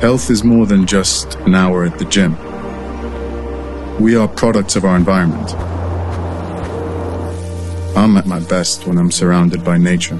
Health is more than just an hour at the gym. We are products of our environment. I'm at my best when I'm surrounded by nature.